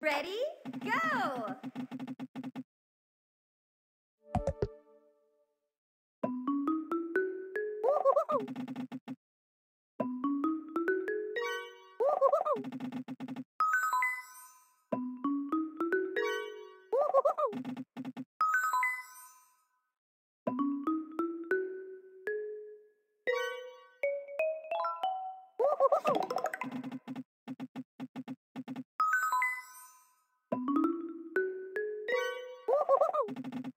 Ready? Go! Hooray! Hooray!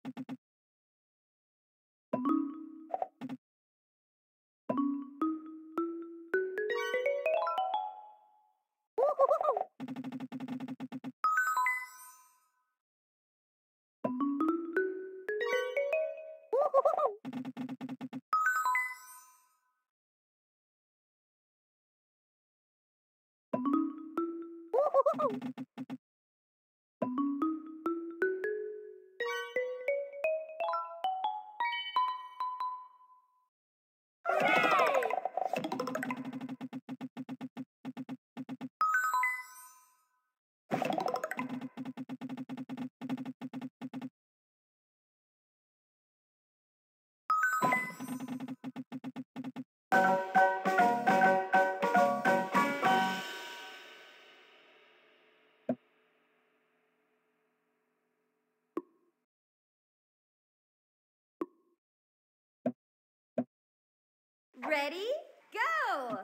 Ready? Go!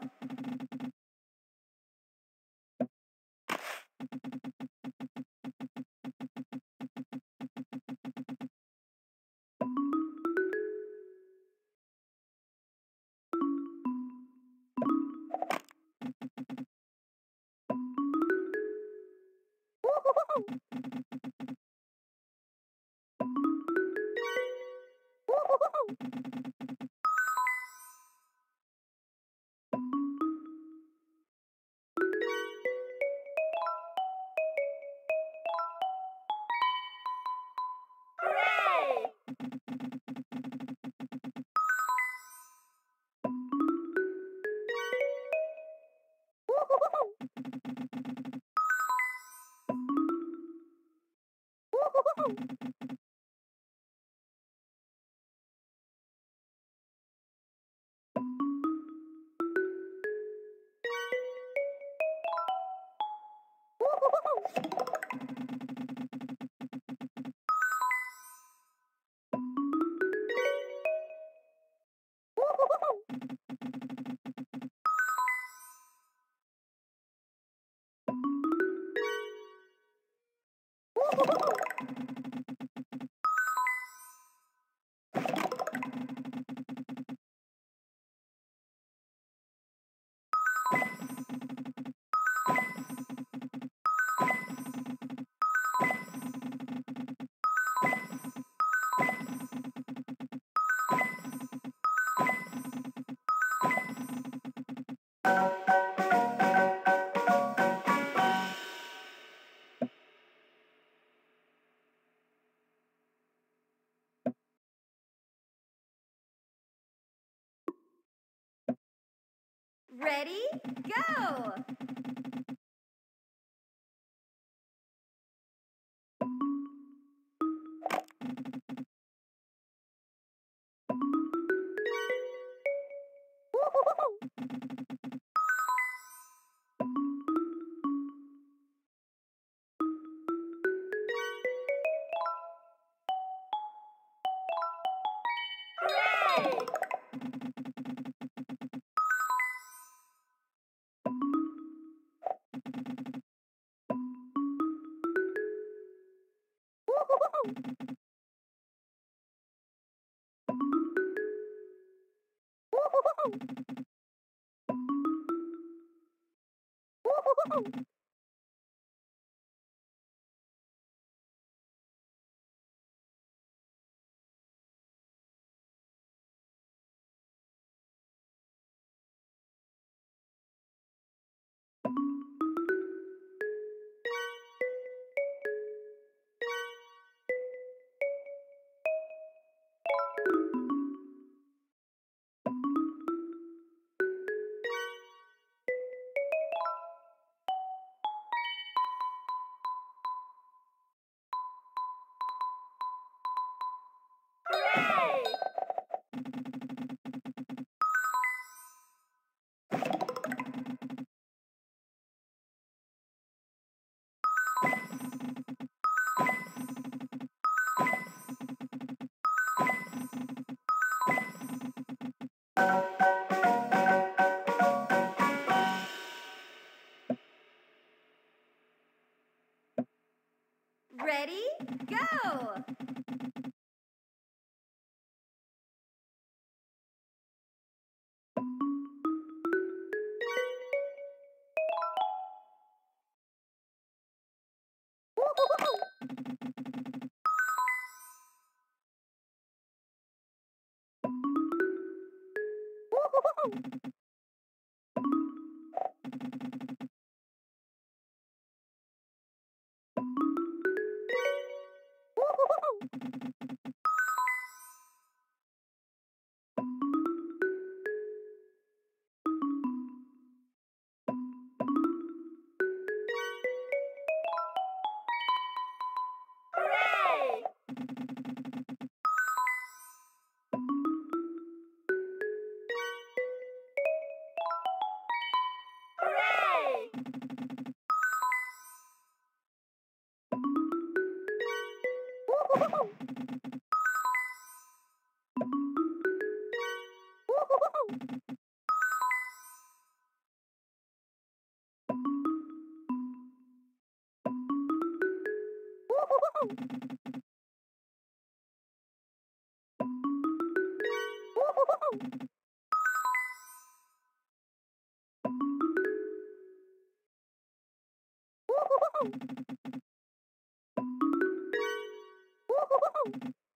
Hooray! Ready? Go! you go! Hooray! Woo! Hooray!